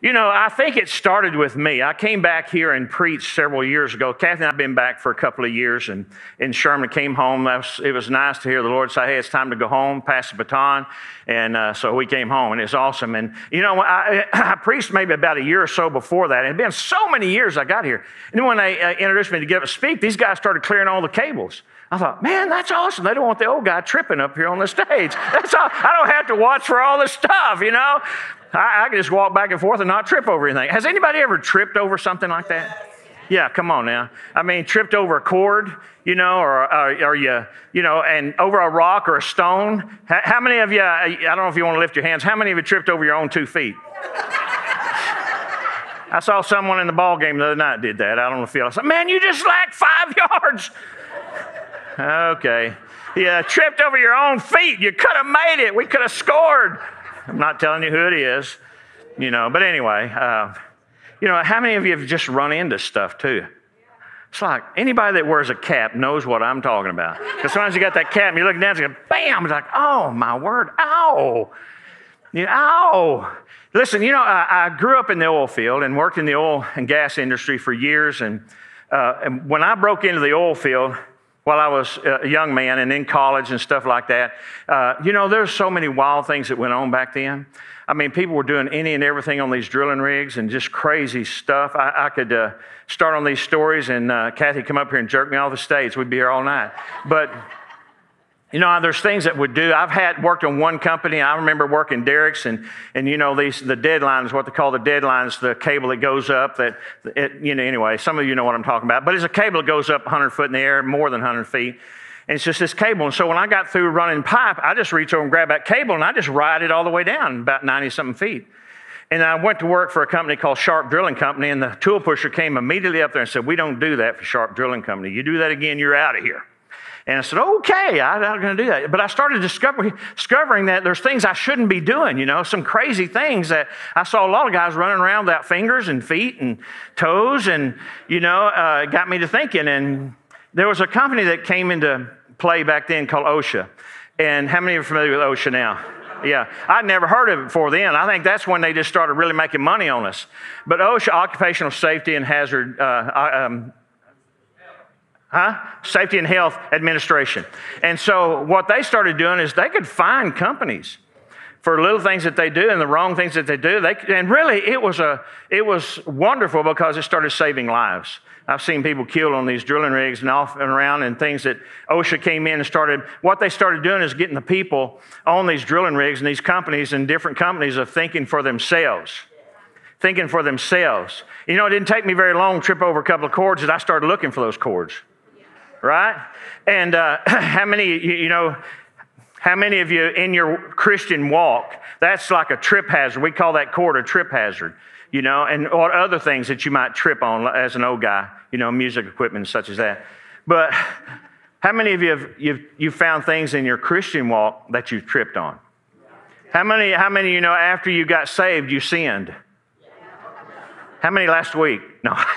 You know, I think it started with me. I came back here and preached several years ago. Kathy and I've been back for a couple of years, and, and Sherman came home. Was, it was nice to hear the Lord say, hey, it's time to go home, pass the baton. And uh, so we came home, and it's awesome. And, you know, I, I, preached maybe about a year or so before that. It had been so many years I got here. And when they uh, introduced me to up and speak, these guys started clearing all the cables. I thought, man, that's awesome. They don't want the old guy tripping up here on the stage. That's all. I don't have to watch for all this stuff, you know. I, I can just walk back and forth and not trip over anything. Has anybody ever tripped over something like that? Yeah, come on now. I mean, tripped over a cord, you know, or, or, or you, you know, and over a rock or a stone. How, how many of you, I don't know if you want to lift your hands, how many of you tripped over your own two feet? I saw someone in the ball game the other night did that. I don't know if you. I said, "Man, you just lacked five yards." okay, yeah, tripped over your own feet. You could have made it. We could have scored. I'm not telling you who it is, you know. But anyway, uh, you know, how many of you have just run into stuff too? It's like anybody that wears a cap knows what I'm talking about. Because sometimes you got that cap and you're looking down and go, bam, it's like, oh my word, ow. You know, ow. Listen, you know, I, I, grew up in the oil field and worked in the oil and gas industry for years. And, uh, and when I broke into the oil field, while I was a young man and in college and stuff like that. Uh, you know, there's so many wild things that went on back then. I mean, people were doing any and everything on these drilling rigs and just crazy stuff. I, I could uh, start on these stories and uh, Kathy come up here and jerk me off the stage. We'd be here all night. But you know, there's things that would do. I've had worked on one company. I remember working Derricks, and and you know these the deadlines, what they call the deadlines, the cable that goes up. That it, you know anyway. Some of you know what I'm talking about. But it's a cable that goes up 100 foot in the air, more than 100 feet. And it's just this cable. And so when I got through running pipe, I just reach over and grab that cable and I just ride it all the way down about 90 something feet. And I went to work for a company called Sharp Drilling Company, and the tool pusher came immediately up there and said, We don't do that for Sharp Drilling Company. You do that again, you're out of here. And I said, okay, I'm not going to do that. But I started discovering, discovering that there's things I shouldn't be doing, you know, some crazy things that I saw a lot of guys running around without fingers and feet and toes. And, you know, uh, got me to thinking. And there was a company that came into play back then called OSHA. And how many are familiar with OSHA now? Yeah, I'd never heard of it before then. I think that's when they just started really making money on us. But OSHA, Occupational Safety and Hazard uh, um, Huh? Safety and Health Administration. And so what they started doing is they could find companies for little things that they do and the wrong things that they do. They, and really, it was, a, it was wonderful because it started saving lives. I've seen people killed on these drilling rigs and off and around and things that OSHA came in and started. What they started doing is getting the people on these drilling rigs and these companies and different companies of thinking for themselves. Thinking for themselves. You know, it didn't take me very long trip over a couple of cords that I started looking for those cords right? And uh, how many, you, know, how many of you in your Christian walk, that's like a trip hazard. We call that cord a trip hazard, you know, and or other things that you might trip on as an old guy, you know, music equipment such as that. But how many of you have you've, you've found things in your Christian walk that you've tripped on? How many, how many you know after you got saved you sinned? How many last week? No.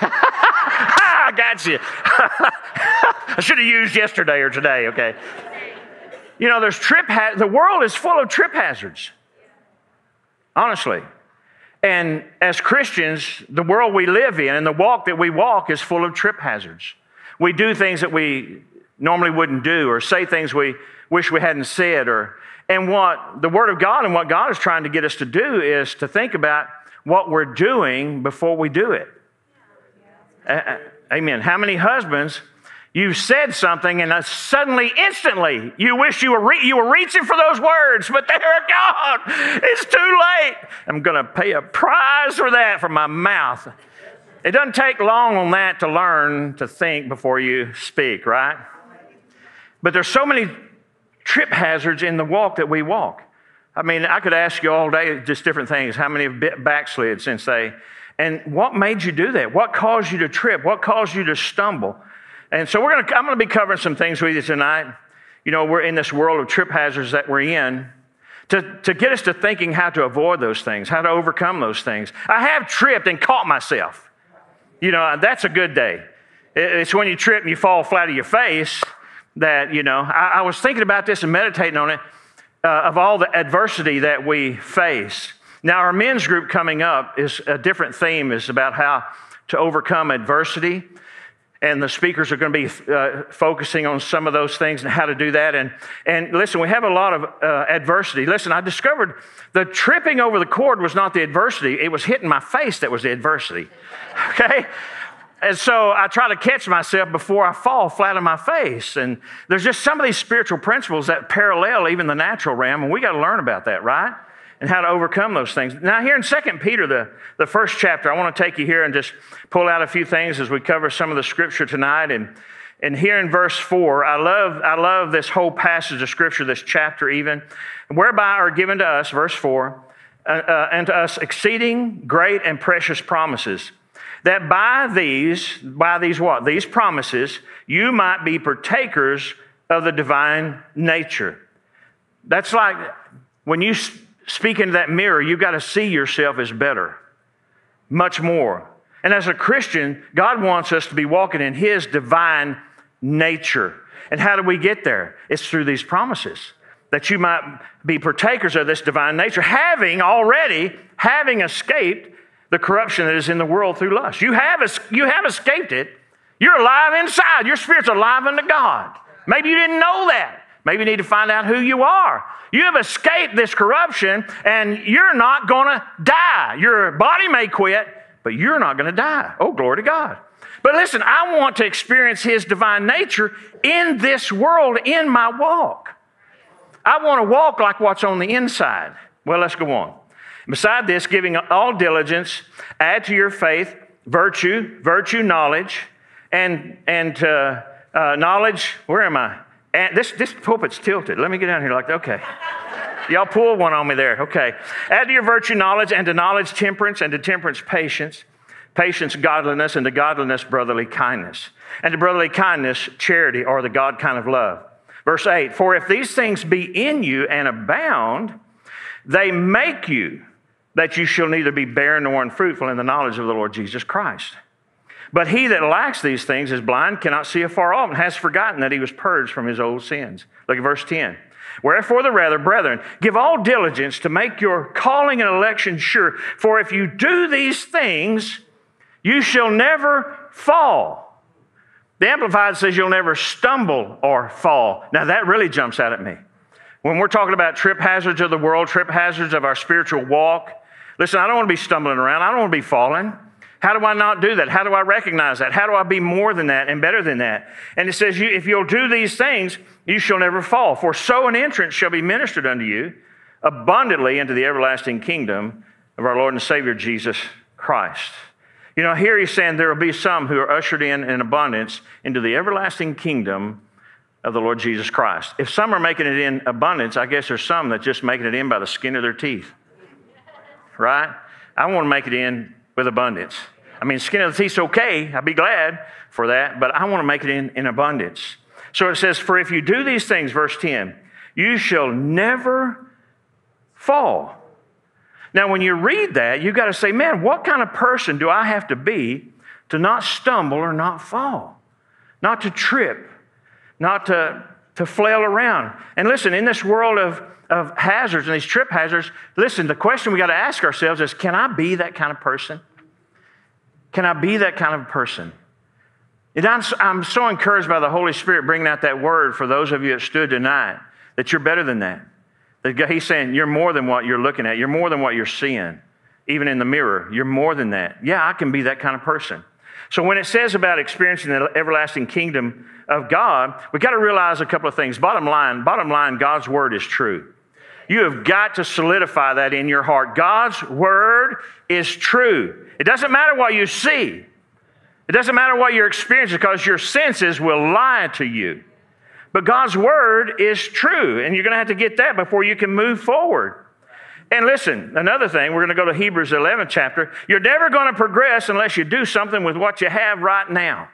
I got you. I should have used yesterday or today, okay? You know, there's trip, ha- the world is full of trip hazards. Honestly. And as Christians, the world we live in and the walk that we walk is full of trip hazards. We do things that we normally wouldn't do or say things we wish we hadn't said or and what the word of God and what God is trying to get us to do is to think about what we're doing before we do it. Amen. How many husbands you said something and suddenly, instantly, you wish you were, re- you were reaching for those words, but they're gone. It's too late. I'm going to pay a price for that from my mouth. It doesn't take long on that to learn to think before you speak, right? But there's so many trip hazards in the walk that we walk. I mean, I could ask you all day just different things. How many have backslid since they? And what made you do that? What caused you to trip? What caused you to stumble? And so we're gonna, I'm going to be covering some things with you tonight. You know, we're in this world of trip hazards that we're in to, to get us to thinking how to avoid those things, how to overcome those things. I have tripped and caught myself. You know, that's a good day. It's when you trip and you fall flat on your face that, you know, I, I was thinking about this and meditating on it uh, of all the adversity that we face. Now, our men's group coming up is a different theme, is about how to overcome adversity. And the speakers are going to be uh, focusing on some of those things and how to do that. And, and listen, we have a lot of uh, adversity. Listen, I discovered the tripping over the cord was not the adversity, it was hitting my face that was the adversity. Okay? And so I try to catch myself before I fall flat on my face. And there's just some of these spiritual principles that parallel even the natural realm, and we got to learn about that, right? And how to overcome those things. Now, here in 2 Peter, the, the first chapter, I want to take you here and just pull out a few things as we cover some of the scripture tonight. And, and here in verse 4, I love, I love this whole passage of scripture, this chapter even, whereby are given to us, verse 4, uh, uh, and to us exceeding great and precious promises, that by these, by these what? These promises, you might be partakers of the divine nature. That's like when you speak into that mirror, you've got to see yourself as better, much more. And as a Christian, God wants us to be walking in His divine nature. And how do we get there? It's through these promises that you might be partakers of this divine nature, having already, having escaped the corruption that is in the world through lust. You have, you have escaped it. You're alive inside. Your spirit's alive unto God. Maybe you didn't know that. Maybe you need to find out who you are. You have escaped this corruption and you're not going to die. Your body may quit, but you're not going to die. Oh, glory to God. But listen, I want to experience His divine nature in this world, in my walk. I want to walk like what's on the inside. Well, let's go on. Beside this, giving all diligence, add to your faith virtue, virtue, knowledge, and, and uh, uh, knowledge, where am I? And this, this pulpit's tilted. Let me get down here like, okay. Y'all pull one on me there. Okay. Add to your virtue knowledge, and to knowledge temperance, and to temperance patience, patience godliness, and to godliness brotherly kindness, and to brotherly kindness charity, or the God kind of love. Verse 8 For if these things be in you and abound, they make you that you shall neither be barren nor unfruitful in the knowledge of the Lord Jesus Christ. But he that lacks these things is blind, cannot see afar off, and has forgotten that he was purged from his old sins. Look at verse 10. Wherefore, the rather, brethren, give all diligence to make your calling and election sure. For if you do these things, you shall never fall. The Amplified says you'll never stumble or fall. Now, that really jumps out at me. When we're talking about trip hazards of the world, trip hazards of our spiritual walk, listen, I don't want to be stumbling around, I don't want to be falling. How do I not do that? How do I recognize that? How do I be more than that and better than that? And it says, you, if you'll do these things, you shall never fall. For so an entrance shall be ministered unto you abundantly into the everlasting kingdom of our Lord and Savior Jesus Christ. You know, here he's saying there will be some who are ushered in in abundance into the everlasting kingdom of the Lord Jesus Christ. If some are making it in abundance, I guess there's some that just making it in by the skin of their teeth. Right? I want to make it in with abundance. I mean, skin of the teeth's okay. I'd be glad for that, but I want to make it in, in abundance. So it says, For if you do these things, verse 10, you shall never fall. Now, when you read that, you've got to say, man, what kind of person do I have to be to not stumble or not fall? Not to trip, not to, to flail around. And listen, in this world of of hazards and these trip hazards, listen, the question we got to ask ourselves is can I be that kind of person? Can I be that kind of person? And I'm, I'm so encouraged by the Holy Spirit bringing out that word for those of you that stood tonight that you're better than that. That He's saying you're more than what you're looking at, you're more than what you're seeing, even in the mirror. You're more than that. Yeah, I can be that kind of person. So when it says about experiencing the everlasting kingdom of God, we got to realize a couple of things. Bottom line, bottom line, God's word is true. You have got to solidify that in your heart. God's word is true. It doesn't matter what you see, it doesn't matter what you're experiencing because your senses will lie to you. But God's word is true, and you're going to have to get that before you can move forward. And listen, another thing, we're going to go to Hebrews 11 chapter. You're never going to progress unless you do something with what you have right now.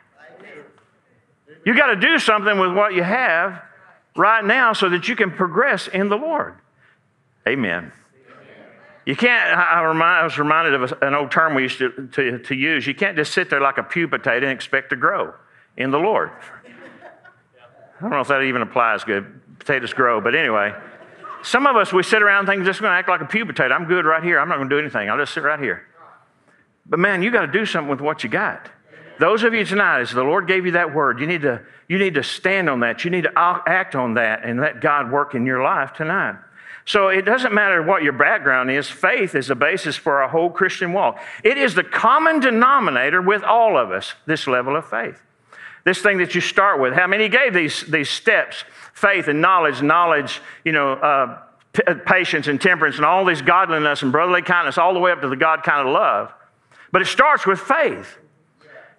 You got to do something with what you have right now so that you can progress in the Lord. Amen. You can't, I, was reminded of an old term we used to, to, to, use. You can't just sit there like a pew potato and expect to grow in the Lord. I don't know if that even applies good. Potatoes grow, but anyway. Some of us, we sit around thinking, just going to act like a pew potato. I'm good right here. I'm not going to do anything. I'll just sit right here. But man, you got to do something with what you got. Those of you tonight, as the Lord gave you that word, you need to, you need to stand on that. You need to act on that and let God work in your life tonight. So it doesn't matter what your background is, faith is the basis for a whole Christian walk. It is the common denominator with all of us, this level of faith. This thing that you start with. How many gave these, these steps? Faith and knowledge, knowledge, you know, uh, p- uh, patience and temperance and all these godliness and brotherly kindness, all the way up to the God kind of love. But it starts with faith.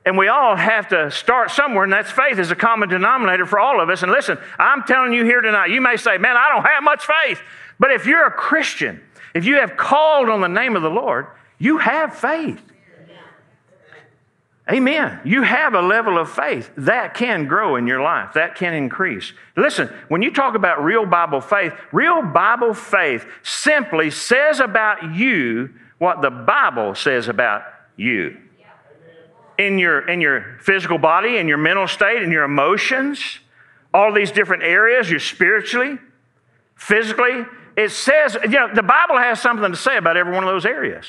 And we all have to start somewhere, and that's faith is a common denominator for all of us. And listen, I'm telling you here tonight, you may say, Man, I don't have much faith. But if you're a Christian, if you have called on the name of the Lord, you have faith. Amen. You have a level of faith that can grow in your life, that can increase. Listen, when you talk about real Bible faith, real Bible faith simply says about you what the Bible says about you. In your, in your physical body, in your mental state, in your emotions, all these different areas, you're spiritually, physically. It says, you know, the Bible has something to say about every one of those areas.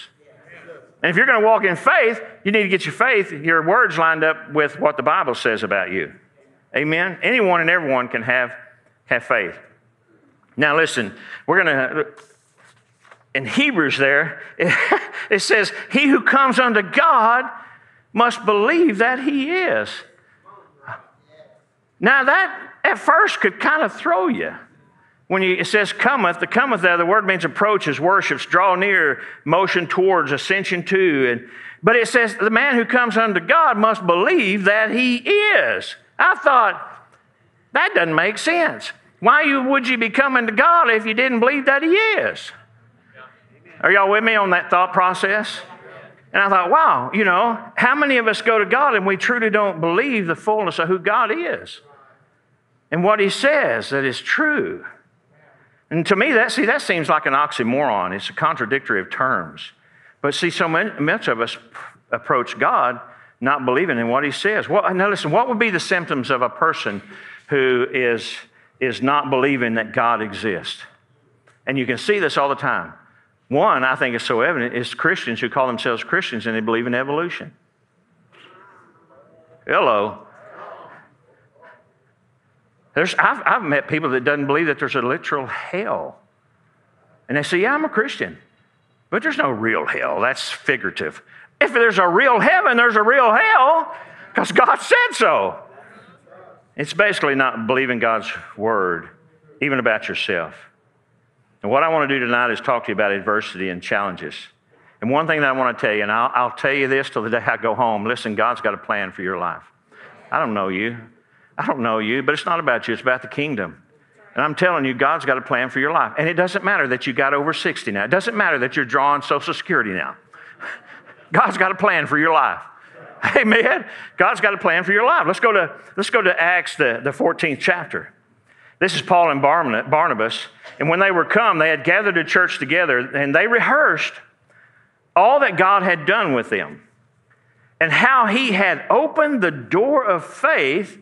And if you're going to walk in faith, you need to get your faith, your words lined up with what the Bible says about you. Amen? Anyone and everyone can have, have faith. Now, listen, we're going to, in Hebrews there, it, it says, He who comes unto God must believe that He is. Now, that at first could kind of throw you. When you, it says cometh, the cometh there, the word means approaches, worships, draw near, motion towards, ascension to. And, but it says the man who comes unto God must believe that he is. I thought, that doesn't make sense. Why you, would you be coming to God if you didn't believe that he is? Are y'all with me on that thought process? And I thought, wow, you know, how many of us go to God and we truly don't believe the fullness of who God is and what he says that is true? And to me, that, see, that seems like an oxymoron. It's a contradictory of terms. But see, so much of us approach God not believing in what He says. Well, now listen, what would be the symptoms of a person who is, is not believing that God exists? And you can see this all the time. One, I think is so evident, is Christians who call themselves Christians and they believe in evolution. Hello. There's, I've, I've met people that doesn't believe that there's a literal hell. And they say, yeah, I'm a Christian. But there's no real hell. That's figurative. If there's a real heaven, there's a real hell because God said so. It's basically not believing God's word, even about yourself. And what I want to do tonight is talk to you about adversity and challenges. And one thing that I want to tell you, and I'll, I'll tell you this till the day I go home listen, God's got a plan for your life. I don't know you. I don't know you, but it's not about you, it's about the kingdom. And I'm telling you, God's got a plan for your life. And it doesn't matter that you got over 60 now. It doesn't matter that you're drawing Social Security now. God's got a plan for your life. Amen. God's got a plan for your life. Let's go to, let's go to Acts, the, the 14th chapter. This is Paul and Barnabas. And when they were come, they had gathered a church together and they rehearsed all that God had done with them and how he had opened the door of faith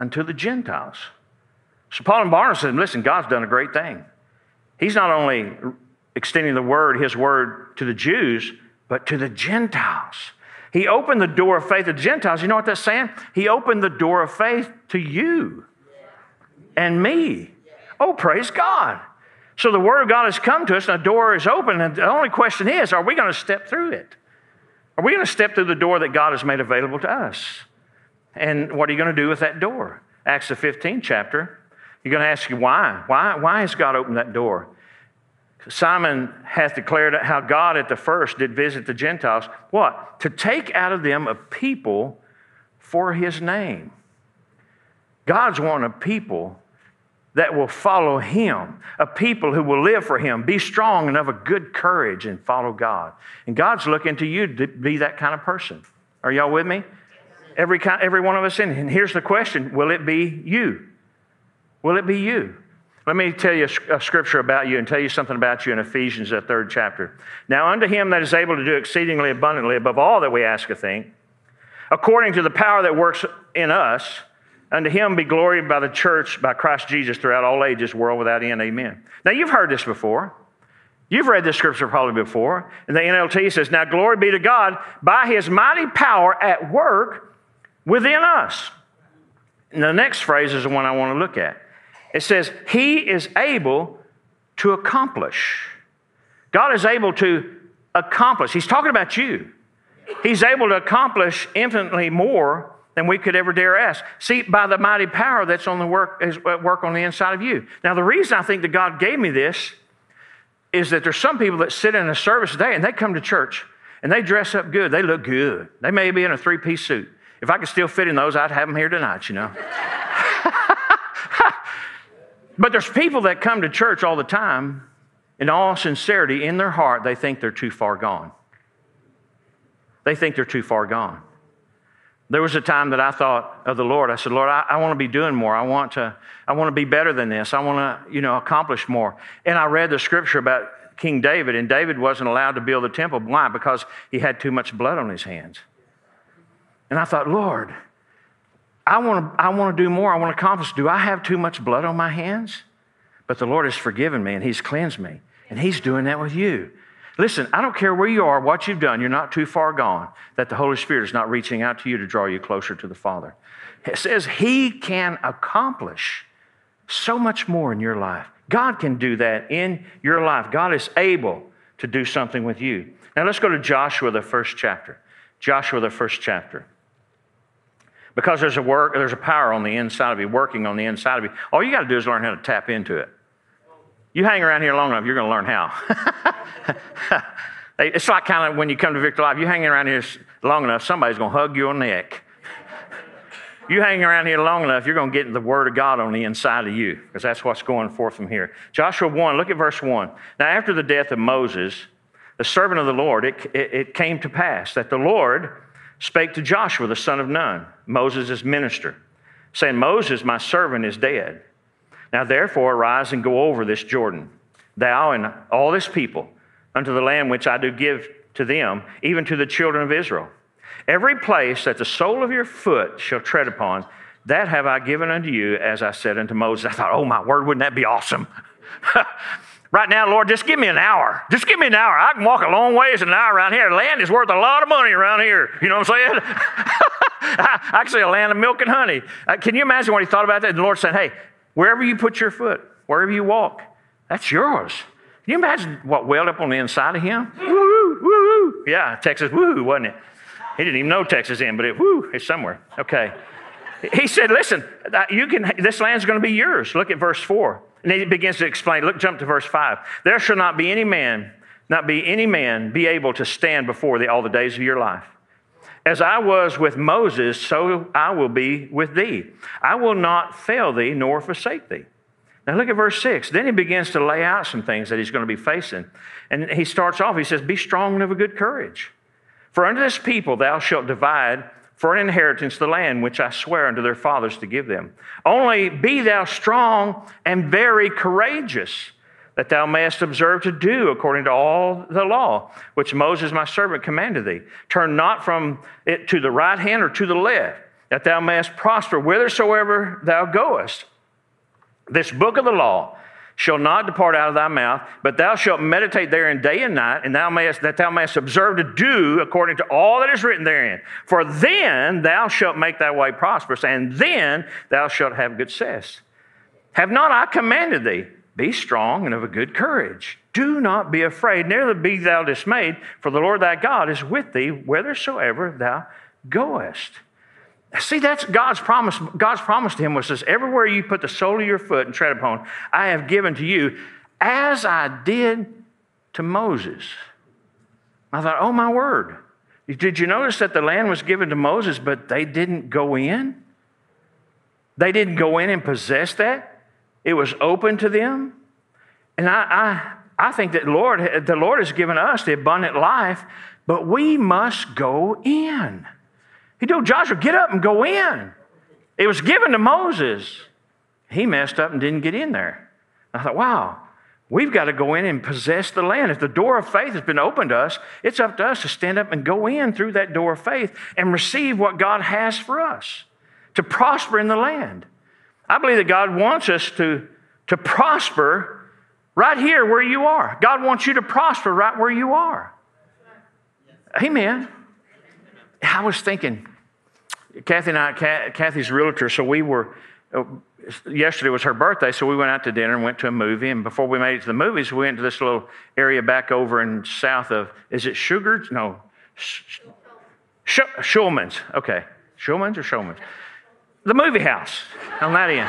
unto the Gentiles. So Paul and Barnabas said, listen, God's done a great thing. He's not only extending the word, his word to the Jews, but to the Gentiles. He opened the door of faith to the Gentiles. You know what that's saying? He opened the door of faith to you and me. Oh, praise God. So the word of God has come to us, and the door is open. And the only question is, are we going to step through it? Are we going to step through the door that God has made available to us? And what are you going to do with that door? Acts the 15th chapter. You're going to ask you why? Why, why has God opened that door? Simon hath declared how God at the first did visit the Gentiles. What? To take out of them a people for his name. God's wanting a people that will follow him, a people who will live for him, be strong and of a good courage and follow God. And God's looking to you to be that kind of person. Are y'all with me? Every, every one of us in. And here's the question Will it be you? Will it be you? Let me tell you a scripture about you and tell you something about you in Ephesians, the third chapter. Now, unto him that is able to do exceedingly abundantly above all that we ask or think, according to the power that works in us, Unto him be glory by the church, by Christ Jesus, throughout all ages, world without end. Amen. Now, you've heard this before. You've read this scripture probably before. And the NLT says, Now glory be to God by his mighty power at work within us. And the next phrase is the one I want to look at. It says, He is able to accomplish. God is able to accomplish. He's talking about you. He's able to accomplish infinitely more than we could ever dare ask. See, by the mighty power that's on the work, is at work on the inside of you. Now, the reason I think that God gave me this is that there's some people that sit in a service today and they come to church and they dress up good. They look good. They may be in a three piece suit. If I could still fit in those, I'd have them here tonight, you know. but there's people that come to church all the time, in all sincerity, in their heart, they think they're too far gone. They think they're too far gone. There was a time that I thought of the Lord. I said, Lord, I, I want to be doing more. I want to, I want to be better than this. I want to, you know, accomplish more. And I read the scripture about King David, and David wasn't allowed to build the temple. Why? Because he had too much blood on his hands. And I thought, Lord, I want to, I want to do more. I want to accomplish. Do I have too much blood on my hands? But the Lord has forgiven me and He's cleansed me. And He's doing that with you. Listen, I don't care where you are, what you've done, you're not too far gone, that the Holy Spirit is not reaching out to you to draw you closer to the Father. It says He can accomplish so much more in your life. God can do that in your life. God is able to do something with you. Now let's go to Joshua, the first chapter. Joshua, the first chapter. Because there's a work, there's a power on the inside of you, working on the inside of you. All you got to do is learn how to tap into it. You hang around here long enough, you're going to learn how. it's like kind of when you come to Victory Life, you hang around here long enough, somebody's going to hug your neck. you hang around here long enough, you're going to get the Word of God on the inside of you, because that's what's going forth from here. Joshua 1, look at verse 1. Now, after the death of Moses, the servant of the Lord, it, it, it came to pass that the Lord spake to Joshua, the son of Nun, Moses' minister, saying, Moses, my servant, is dead. Now therefore arise and go over this Jordan, thou and all this people, unto the land which I do give to them, even to the children of Israel. Every place that the sole of your foot shall tread upon, that have I given unto you, as I said unto Moses. I thought, oh my word, wouldn't that be awesome? right now, Lord, just give me an hour. Just give me an hour. I can walk a long ways in an hour around here. Land is worth a lot of money around here. You know what I'm saying? Actually, a land of milk and honey. Uh, can you imagine what he thought about that? The Lord said, hey, Wherever you put your foot, wherever you walk, that's yours. Can you imagine what welled up on the inside of him? Woo, woo, woo. Yeah, Texas, woo, wasn't it? He didn't even know Texas in, but it, woo, it's somewhere. Okay. He said, listen, you can, this land's going to be yours. Look at verse 4. And he begins to explain. Look, jump to verse 5. There shall not be any man, not be any man be able to stand before thee all the days of your life. As I was with Moses, so I will be with thee. I will not fail thee nor forsake thee. Now look at verse 6. Then he begins to lay out some things that he's going to be facing. And he starts off, he says, Be strong and of a good courage. For unto this people thou shalt divide for an inheritance the land which I swear unto their fathers to give them. Only be thou strong and very courageous that thou mayest observe to do according to all the law which Moses my servant commanded thee. Turn not from it to the right hand or to the left, that thou mayest prosper whithersoever thou goest. This book of the law shall not depart out of thy mouth, but thou shalt meditate therein day and night, and thou mayest that thou mayest observe to do according to all that is written therein. For then thou shalt make thy way prosperous, and then thou shalt have good success. Have not I commanded thee? Be strong and of a good courage. Do not be afraid, neither be thou dismayed, for the Lord thy God is with thee whithersoever thou goest. See, that's God's promise. God's promise to him was this everywhere you put the sole of your foot and tread upon, I have given to you, as I did to Moses. I thought, oh my word. Did you notice that the land was given to Moses, but they didn't go in? They didn't go in and possess that? It was open to them. And I, I, I think that Lord, the Lord has given us the abundant life, but we must go in. He told Joshua, get up and go in. It was given to Moses. He messed up and didn't get in there. I thought, wow, we've got to go in and possess the land. If the door of faith has been opened to us, it's up to us to stand up and go in through that door of faith and receive what God has for us to prosper in the land. I believe that God wants us to, to prosper right here where you are. God wants you to prosper right where you are. Amen. I was thinking, Kathy and I, Kathy's realtor, so we were, uh, yesterday was her birthday, so we went out to dinner and went to a movie. And before we made it to the movies, we went to this little area back over in south of, is it Sugar? No, Sh- Schulman's. Okay. Schulman's or Schulman's? The movie house on that end.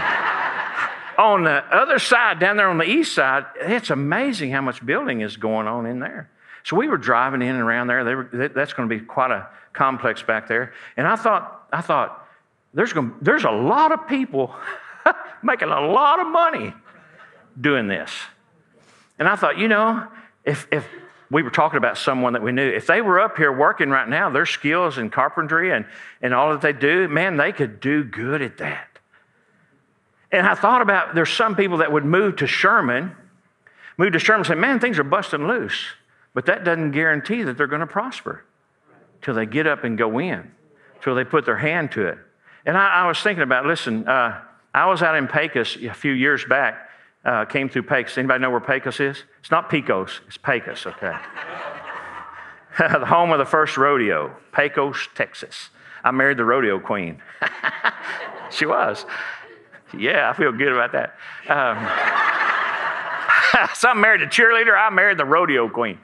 on the other side, down there on the east side, it's amazing how much building is going on in there. So we were driving in and around there. Were, that's going to be quite a complex back there. And I thought, I thought, there's, gonna, there's a lot of people making a lot of money doing this. And I thought, you know, if, if we were talking about someone that we knew, if they were up here working right now, their skills in carpentry and, and all that they do, man, they could do good at that. And I thought about there's some people that would move to Sherman, move to Sherman and say, man, things are busting loose. But that doesn't guarantee that they're going to prosper till they get up and go in, till they put their hand to it. And I, I was thinking about, listen, uh, I was out in Pecos a few years back, uh, came through Pecos. Anybody know where Pecos is? It's not Pecos, it's Pecos, okay. the home of the first rodeo, Pecos, Texas. I married the rodeo queen. she was. Yeah, I feel good about that. Um, so I'm married a cheerleader. I married the rodeo queen.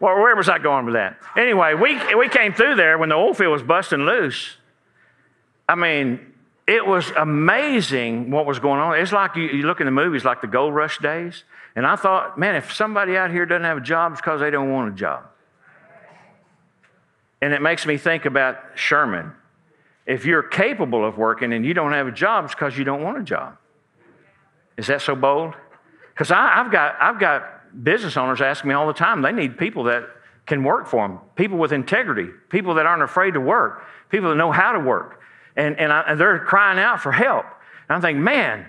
Well, where was I going with that? Anyway, we, we came through there when the oil field was busting loose. I mean, it was amazing what was going on. It's like you, you look in the movies like the gold rush days. And I thought, man, if somebody out here doesn't have a job, it's because they don't want a job. And it makes me think about Sherman. If you're capable of working and you don't have a job, it's because you don't want a job. Is that so bold? Because I've got, I've got business owners ask me all the time, they need people that can work for them, people with integrity, people that aren't afraid to work, people that know how to work. And, and, I, and they're crying out for help. And I'm thinking, man,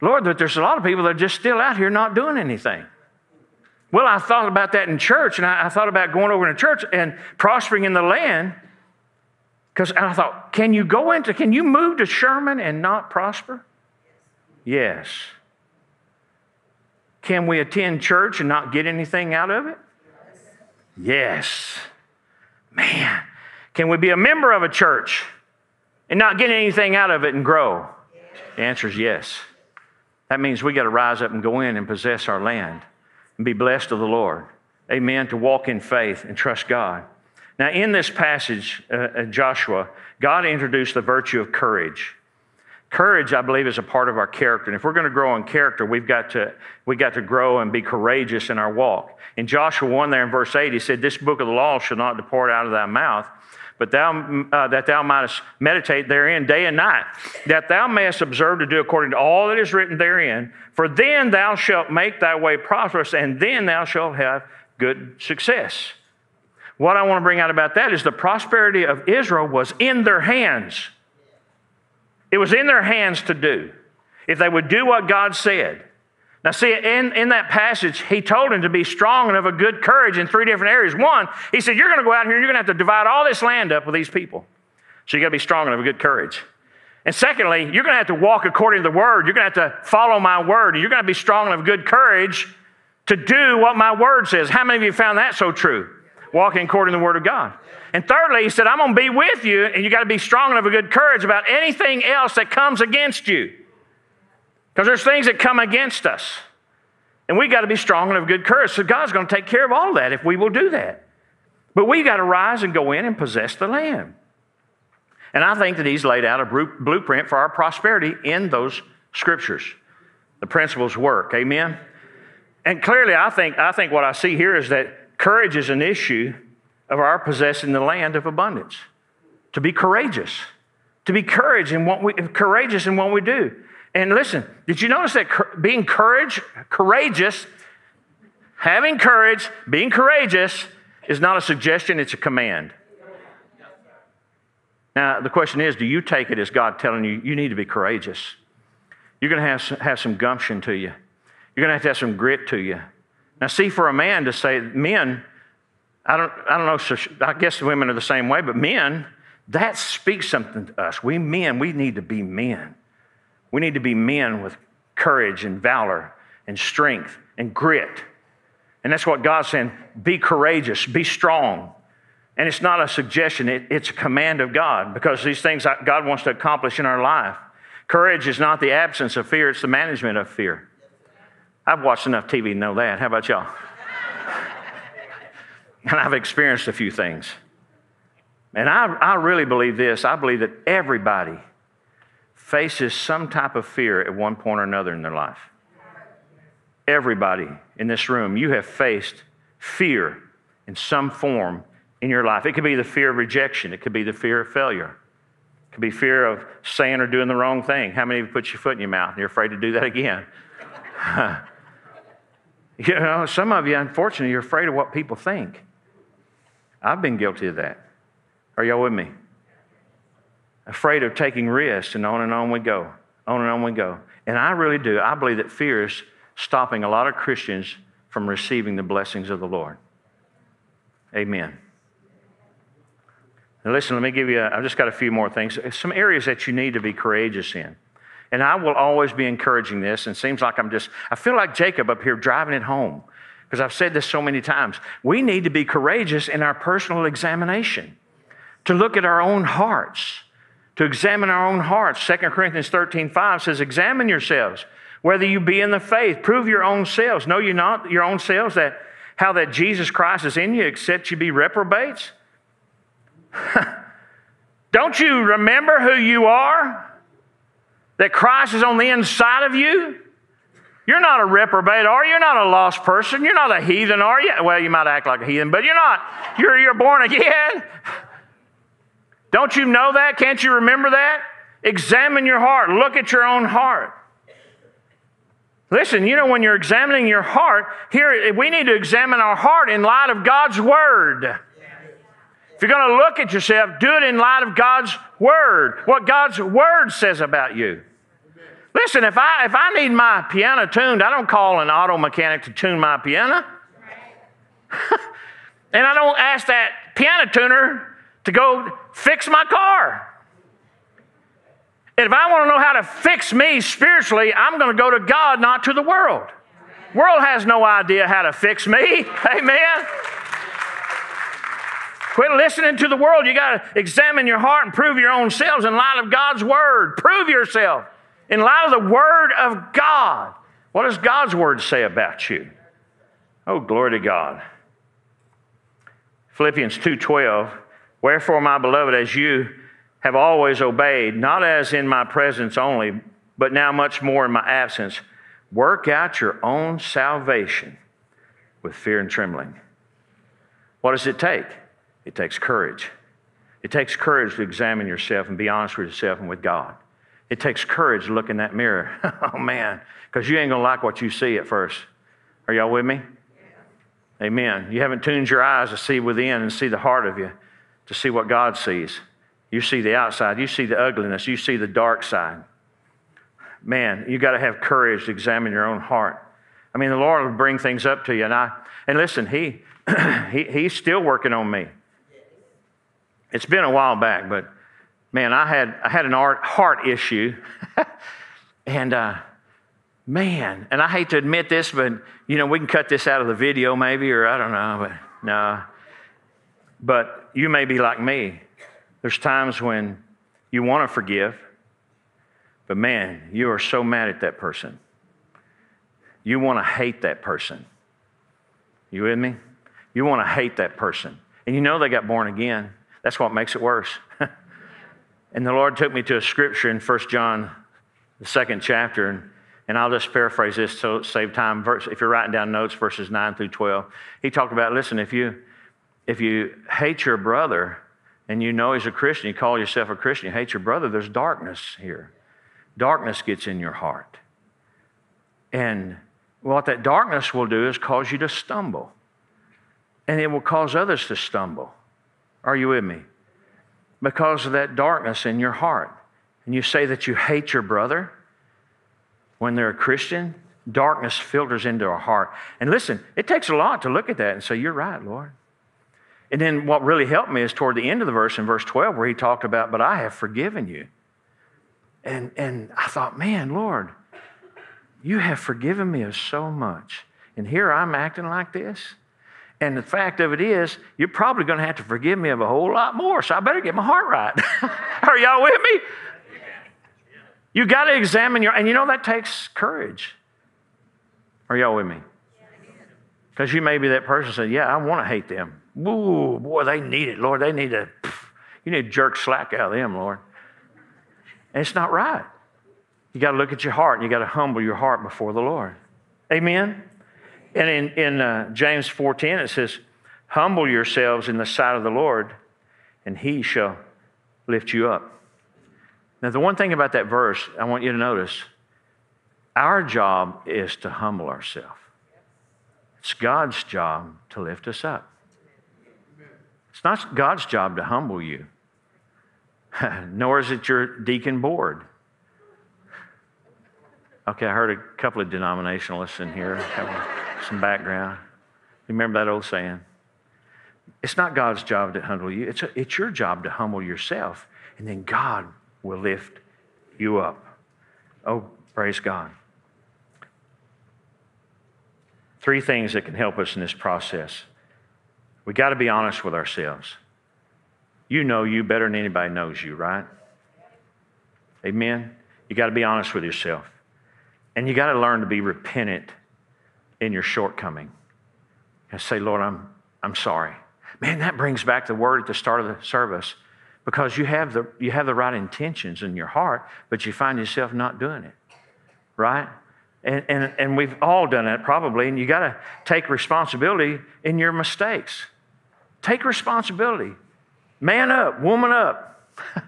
Lord, that there's a lot of people that are just still out here not doing anything. Well, I thought about that in church, and I, I thought about going over to church and prospering in the land. Because I thought, can you go into, can you move to Sherman and not prosper? Yes. Can we attend church and not get anything out of it? Yes. Man, can we be a member of a church and not get anything out of it and grow? The answer is yes. That means we got to rise up and go in and possess our land and be blessed of the Lord. Amen. To walk in faith and trust God. Now, in this passage, uh, Joshua, God introduced the virtue of courage. Courage, I believe, is a part of our character. And if we're going to grow in character, we've got to, we got to grow and be courageous in our walk. In Joshua 1 there in verse 8, he said, This book of the law shall not depart out of thy mouth, but thou, uh, that thou mightest meditate therein day and night, that thou mayest observe to do according to all that is written therein. For then thou shalt make thy way prosperous, and then thou shalt have good success. What I want to bring out about that is the prosperity of Israel was in their hands. It was in their hands to do if they would do what God said. Now, see, in, in that passage, he told him to be strong and of a good courage in three different areas. One, he said, You're going to go out here and you're going to have to divide all this land up with these people. So you got to be strong and of a good courage. And secondly, you're going to have to walk according to the word. You're going to have to follow my word. And you're going to be strong and of good courage to do what my word says. How many of you found that so true? Walking according to the word of God. And thirdly, he said, I'm going to be with you, and you got to be strong and of a good courage about anything else that comes against you. Because there's things that come against us. And we got to be strong and of good courage. So God's going to take care of all that if we will do that. But we got to rise and go in and possess the land. And I think that He's laid out a blueprint for our prosperity in those scriptures. The principles work. Amen. And clearly, I think, I think what I see here is that courage is an issue of our possessing the land of abundance. To be courageous. To be courage in what we, courageous in what we do. And listen, did you notice that being courage, courageous, having courage, being courageous is not a suggestion, it's a command. Now, the question is do you take it as God telling you, you need to be courageous? You're going to have, have some gumption to you. You're going to have to have some grit to you. Now, see, for a man to say, men, I don't, I don't know, I guess women are the same way, but men, That speaks something to us. We men, we need to be men. We need to be men with courage and valor and strength and grit. And that's what God's saying be courageous, be strong. And it's not a suggestion, it, it's a command of God because these things God wants to accomplish in our life. Courage is not the absence of fear, it's the management of fear. I've watched enough TV to know that. How about y'all? And I've experienced a few things. And I, I really believe this I believe that everybody faces some type of fear at one point or another in their life. Everybody in this room, you have faced fear in some form in your life. It could be the fear of rejection, it could be the fear of failure, it could be fear of saying or doing the wrong thing. How many of you put your foot in your mouth and you're afraid to do that again? you know, some of you, unfortunately, you're afraid of what people think. I've been guilty of that. Are y'all with me? Afraid of taking risks, and on and on we go. On and on we go. And I really do. I believe that fear is stopping a lot of Christians from receiving the blessings of the Lord. Amen. Now, listen, let me give you, I've just got a few more things. Some areas that you need to be courageous in. And I will always be encouraging this, and seems like I'm just, I feel like Jacob up here driving it home because I've said this so many times. We need to be courageous in our personal examination, to look at our own hearts, to examine our own hearts. 2 Corinthians 13 5 says, Examine yourselves, whether you be in the faith. Prove your own selves. Know you not your own selves that how that Jesus Christ is in you, except you be reprobates? Don't you remember who you are? That Christ is on the inside of you? You're not a reprobate, are you? You're not a lost person. You're not a heathen, are you? Well, you might act like a heathen, but you're not. You're, you're born again. Don't you know that? Can't you remember that? Examine your heart. Look at your own heart. Listen, you know, when you're examining your heart, here we need to examine our heart in light of God's Word. If you're going to look at yourself, do it in light of God's Word, what God's Word says about you. Listen, if I, if I need my piano tuned, I don't call an auto mechanic to tune my piano. and I don't ask that piano tuner to go fix my car. And if I want to know how to fix me spiritually, I'm going to go to God, not to the world. World has no idea how to fix me. Amen. Quit listening to the world. You got to examine your heart and prove your own selves in light of God's word. Prove yourself in light of the word of God. What does God's word say about you? Oh, glory to God. Philippians 2:12 Wherefore my beloved as you have always obeyed, not as in my presence only, but now much more in my absence. Work out your own salvation with fear and trembling. What does it take? It takes courage. It takes courage to examine yourself and be honest with yourself and with God. It takes courage to look in that mirror. oh, man, because you ain't going to like what you see at first. Are y'all with me? Amen. You haven't tuned your eyes to see within and see the heart of you, to see what God sees. You see the outside, you see the ugliness, you see the dark side. Man, you got to have courage to examine your own heart. I mean, the Lord will bring things up to you, and I and listen, He, he He's still working on me. It's been a while back, but man, I had I had an art, heart issue, and uh, man, and I hate to admit this, but you know we can cut this out of the video maybe, or I don't know, but no. But you may be like me. There's times when you want to forgive, but man, you are so mad at that person. You want to hate that person. You with me? You want to hate that person. And you know they got born again. That's what makes it worse. and the Lord took me to a scripture in 1 John, the second chapter, and, and I'll just paraphrase this to save time. Verse, if you're writing down notes, verses 9 through 12, he talked about listen, if you, if you hate your brother, and you know he's a Christian, you call yourself a Christian, you hate your brother, there's darkness here. Darkness gets in your heart. And what that darkness will do is cause you to stumble. And it will cause others to stumble. Are you with me? Because of that darkness in your heart. And you say that you hate your brother when they're a Christian, darkness filters into our heart. And listen, it takes a lot to look at that and say, You're right, Lord. And then what really helped me is toward the end of the verse in verse 12 where he talked about, but I have forgiven you. And, and I thought, man, Lord, you have forgiven me of so much. And here I'm acting like this. And the fact of it is, you're probably going to have to forgive me of a whole lot more. So I better get my heart right. Are y'all with me? You got to examine your, and you know that takes courage. Are y'all with me? Because you may be that person say, Yeah, I want to hate them. Ooh, boy, they need it, Lord. They need to, you need to jerk slack out of them, Lord. And it's not right. You got to look at your heart and you got to humble your heart before the Lord. Amen? And in, in uh, James 4.10, it says, Humble yourselves in the sight of the Lord, and he shall lift you up. Now, the one thing about that verse I want you to notice our job is to humble ourselves. It's God's job to lift us up. It's not God's job to humble you, nor is it your deacon board. Okay, I heard a couple of denominationalists in here, have some background. You remember that old saying? It's not God's job to humble you, it's, a, it's your job to humble yourself, and then God will lift you up. Oh, praise God. Three things that can help us in this process. We got to be honest with ourselves. You know you better than anybody knows you, right? Amen. You got to be honest with yourself. And you got to learn to be repentant in your shortcoming. And say, Lord, I'm, I'm sorry. Man, that brings back the word at the start of the service because you have the, you have the right intentions in your heart, but you find yourself not doing it, right? And, and, and we've all done it probably, and you got to take responsibility in your mistakes. Take responsibility. Man up, woman up.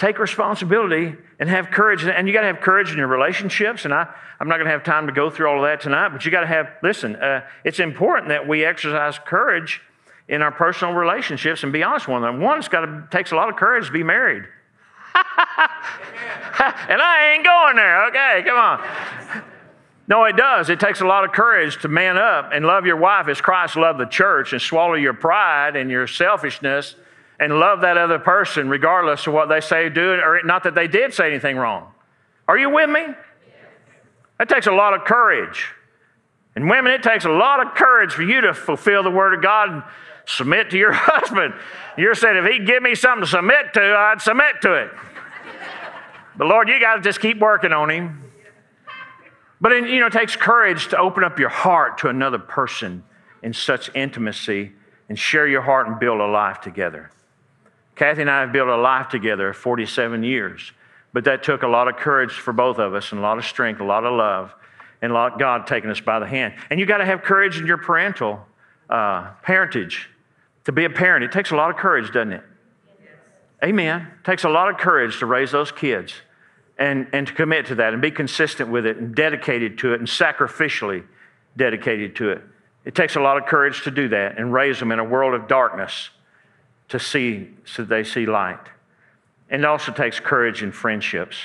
take responsibility and have courage. And you got to have courage in your relationships. And I, I'm not going to have time to go through all of that tonight, but you got to have, listen, uh, it's important that we exercise courage in our personal relationships and be honest with one another. One, it's got to, takes a lot of courage to be married. and I ain't going there. Okay, come on. No, it does. It takes a lot of courage to man up and love your wife as Christ loved the church and swallow your pride and your selfishness and love that other person regardless of what they say, do, or not that they did say anything wrong. Are you with me? That takes a lot of courage. And women, it takes a lot of courage for you to fulfill the Word of God and submit to your husband. You're saying, if he'd give me something to submit to, I'd submit to it. But Lord, you got to just keep working on him. But it, you know, it takes courage to open up your heart to another person in such intimacy and share your heart and build a life together. Kathy and I have built a life together 47 years, but that took a lot of courage for both of us and a lot of strength, a lot of love, and a lot God taking us by the hand. And you got to have courage in your parental uh, parentage. To be a parent, it takes a lot of courage, doesn't it? Yes. Amen. It takes a lot of courage to raise those kids and, and to commit to that and be consistent with it and dedicated to it and sacrificially dedicated to it. It takes a lot of courage to do that and raise them in a world of darkness to see so they see light. And it also takes courage in friendships.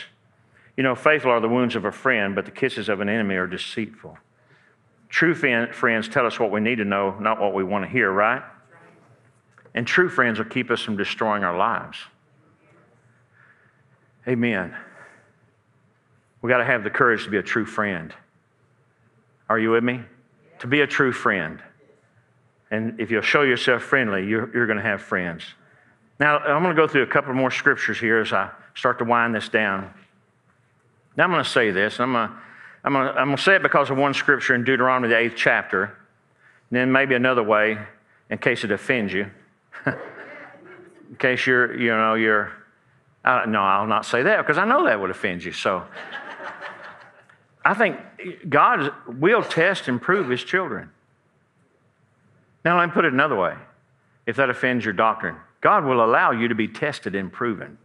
You know, faithful are the wounds of a friend, but the kisses of an enemy are deceitful. True friends tell us what we need to know, not what we want to hear, right? And true friends will keep us from destroying our lives. Amen. We got to have the courage to be a true friend. Are you with me? To be a true friend. And if you'll show yourself friendly, you're, you're going to have friends. Now, I'm going to go through a couple more scriptures here as I start to wind this down. Now, I'm going to say this. I'm going to, I'm going to, I'm going to say it because of one scripture in Deuteronomy, the eighth chapter. And then maybe another way in case it offends you. in case you're, you know, you're, I, no, I'll not say that because I know that would offend you. So I think God will test and prove his children. Now, let me put it another way if that offends your doctrine. God will allow you to be tested and proven.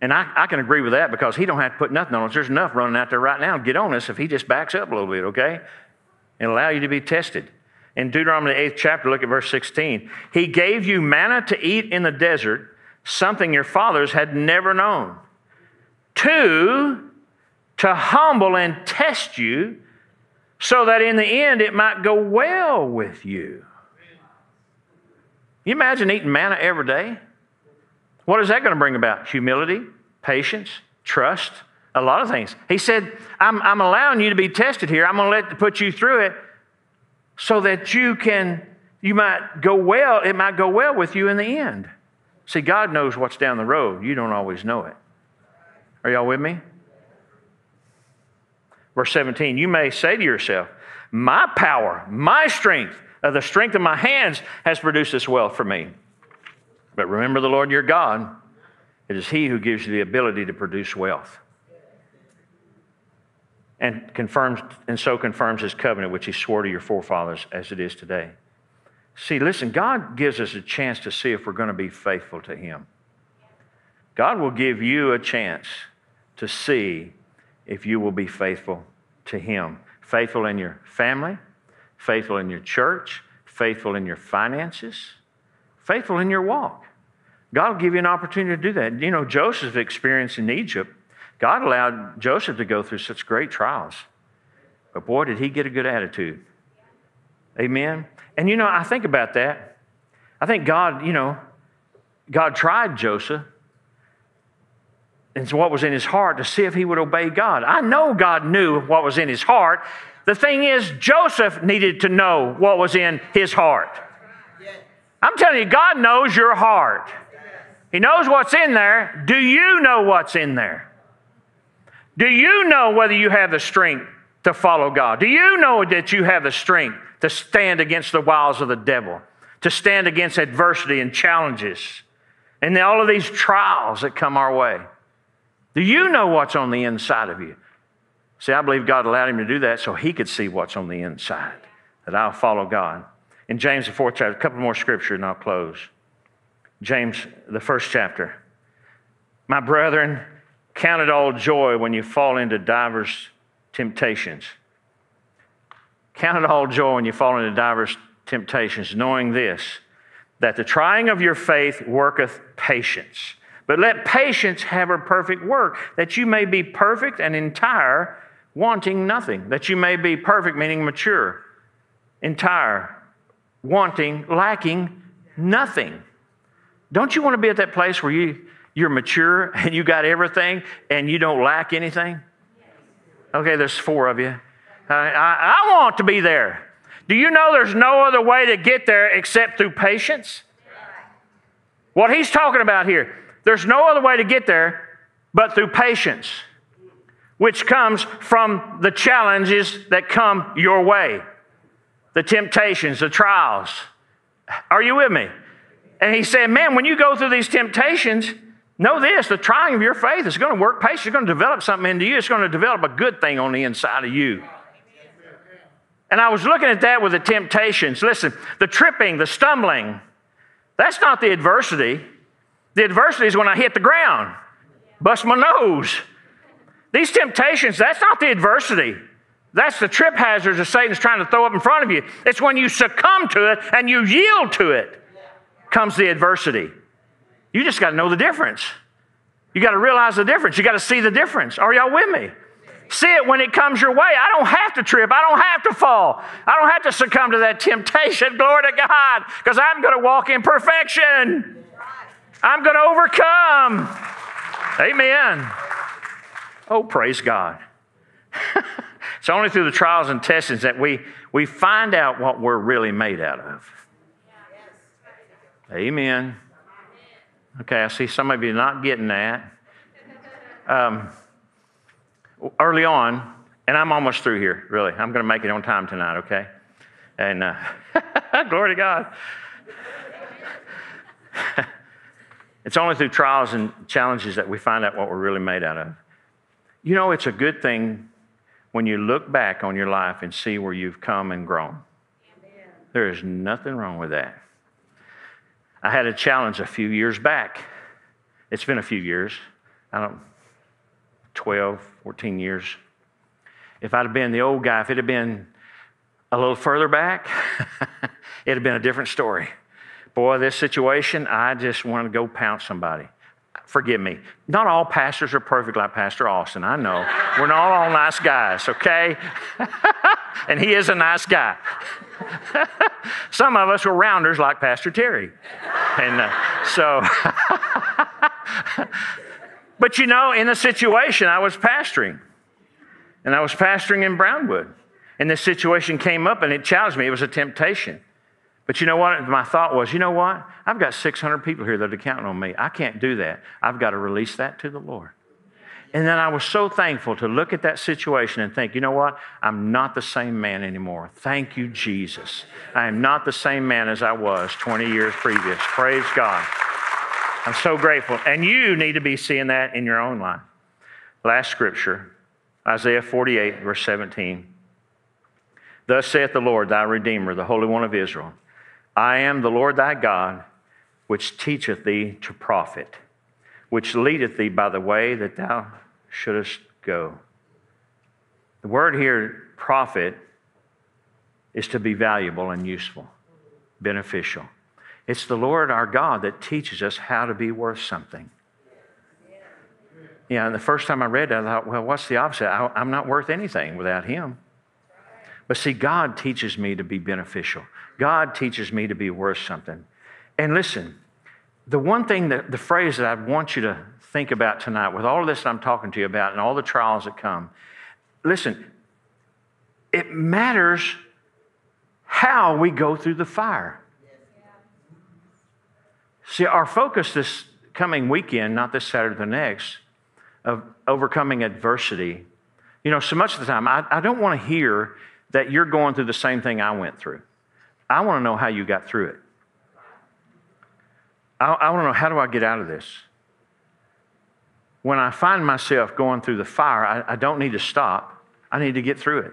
And I, I, can agree with that because he don't have to put nothing on us. There's enough running out there right now get on us if he just backs up a little bit, okay? And allow you to be tested. In Deuteronomy, the 8th chapter, look at verse 16. He gave you manna to eat in the desert, something your fathers had never known. Two, to humble and test you, so that in the end it might go well with you. You imagine eating manna every day? What is that going to bring about? Humility, patience, trust, a lot of things. He said, I'm, I'm allowing you to be tested here. I'm going to let put you through it so that you can, you might go well, it might go well with you in the end. See, God knows what's down the road. You don't always know it. Are y'all with me? Verse 17, you may say to yourself, My power, my strength, uh, the strength of my hands has produced this wealth for me. But remember the Lord your God. It is He who gives you the ability to produce wealth. And confirms and so confirms his covenant which he swore to your forefathers as it is today. See, listen, God gives us a chance to see if we're going to be faithful to him. God will give you a chance to see if you will be faithful to him. Faithful in your family, faithful in your church, faithful in your finances, faithful in your walk. God will give you an opportunity to do that. You know, Joseph's experience in Egypt, God allowed Joseph to go through such great trials. But boy, did he get a good attitude. Amen. And you know, I think about that. I think God, you know, God tried Joseph and what was in his heart to see if he would obey God. I know God knew what was in his heart. The thing is, Joseph needed to know what was in his heart. I'm telling you, God knows your heart. He knows what's in there. Do you know what's in there? Do you know whether you have the strength to follow God? Do you know that you have the strength to stand against the wiles of the devil, to stand against adversity and challenges, and all of these trials that come our way? Do you know what's on the inside of you? See, I believe God allowed him to do that so he could see what's on the inside, that I'll follow God. In James, the fourth chapter, a couple more scripture and I'll close. James, the first chapter. My brethren, count it all joy when you fall into divers temptations. Count it all joy when you fall into divers temptations, knowing this, that the trying of your faith worketh patience. But let patience have her perfect work, that you may be perfect and entire, wanting nothing. That you may be perfect, meaning mature, entire, wanting, lacking nothing. Don't you want to be at that place where you, you're mature and you got everything and you don't lack anything? Okay, there's four of you. I, I, I want to be there. Do you know there's no other way to get there except through patience? What he's talking about here, there's no other way to get there but through patience, which comes from the challenges that come your way, the temptations, the trials. Are you with me? And he said, Man, when you go through these temptations, know this the trying of your faith is going to work patience. It's going to develop something into you. It's going to develop a good thing on the inside of you. And I was looking at that with the temptations. Listen, the tripping, the stumbling, that's not the adversity. The adversity is when I hit the ground, bust my nose. These temptations, that's not the adversity. That's the trip hazards that Satan's trying to throw up in front of you. It's when you succumb to it and you yield to it comes the adversity. You just got to know the difference. You got to realize the difference. You got to see the difference. Are y'all with me? See it when it comes your way. I don't have to trip. I don't have to fall. I don't have to succumb to that temptation. Glory to God, because I'm going to walk in perfection. I'm going to overcome. Amen. Oh, praise God. it's only through the trials and testings that we, we find out what we're really made out of. Amen. Okay, I see some of you not getting that. Um, early on, and I'm almost through here, really. I'm going to make it on time tonight, okay? And uh, glory to God. it's only through trials and challenges that we find out what we're really made out of. You know, it's a good thing when you look back on your life and see where you've come and grown. There is nothing wrong with that. I had a challenge a few years back. It's been a few years. I don't 12, 14 years. If I'd have been the old guy, if it had been a little further back, it'd have been a different story. Boy, this situation, I just want to go pounce somebody. Forgive me. Not all pastors are perfect like Pastor Austin. I know. We're not all nice guys, okay? and he is a nice guy. Some of us were rounders like Pastor Terry. And uh, so, but you know, in the situation, I was pastoring. And I was pastoring in Brownwood. And this situation came up and it challenged me. It was a temptation. But you know what? My thought was, you know what? I've got 600 people here that are counting on me. I can't do that. I've got to release that to the Lord. And then I was so thankful to look at that situation and think, you know what? I'm not the same man anymore. Thank you, Jesus. I am not the same man as I was 20 years previous. Praise God. I'm so grateful. And you need to be seeing that in your own life. Last scripture, Isaiah 48, verse 17. Thus saith the Lord, thy Redeemer, the Holy One of Israel I am the Lord thy God, which teacheth thee to profit, which leadeth thee by the way that thou shouldest go. The word here, profit, is to be valuable and useful, beneficial. It's the Lord our God that teaches us how to be worth something. Yeah, and the first time I read that, I thought, well, what's the opposite? I, I'm not worth anything without Him. But see, God teaches me to be beneficial. God teaches me to be worth something. And listen, the one thing that the phrase that I want you to think about tonight, with all of this I'm talking to you about and all the trials that come, listen, it matters how we go through the fire. See, our focus this coming weekend, not this Saturday, the next, of overcoming adversity. You know, so much of the time, I, I don't want to hear that you're going through the same thing I went through. I want to know how you got through it. I, I want to know how do I get out of this? When I find myself going through the fire, I, I don't need to stop. I need to get through it.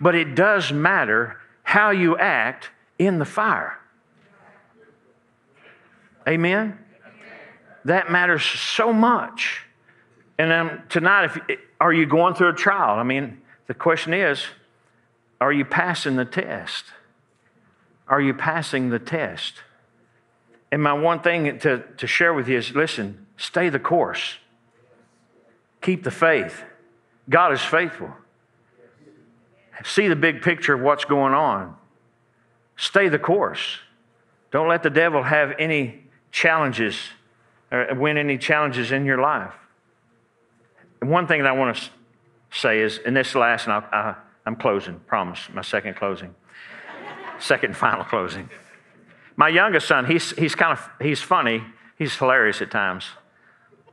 But it does matter how you act in the fire. Amen? That matters so much. And um, tonight, if, are you going through a trial? I mean, the question is, are you passing the test? Are you passing the test? And my one thing to, to share with you is listen, stay the course, keep the faith. God is faithful. See the big picture of what's going on. Stay the course. Don't let the devil have any challenges or win any challenges in your life. And one thing that I want to say is, in this last, and I, am closing, promise, my second closing, second final closing. My youngest son, he's, he's kind of, he's funny, he's hilarious at times,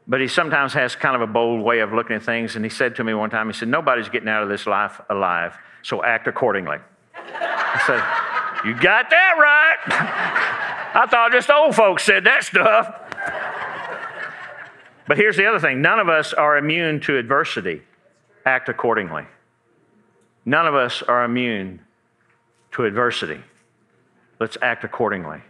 but he sometimes has kind of a bold way of looking at things. And he said to me one time, he said, nobody's getting out of this life alive, so act accordingly. I said, you got that right. I thought just old folks said that stuff. But here's the other thing none of us are immune to adversity. Act accordingly. None of us are immune to adversity. Let's act accordingly.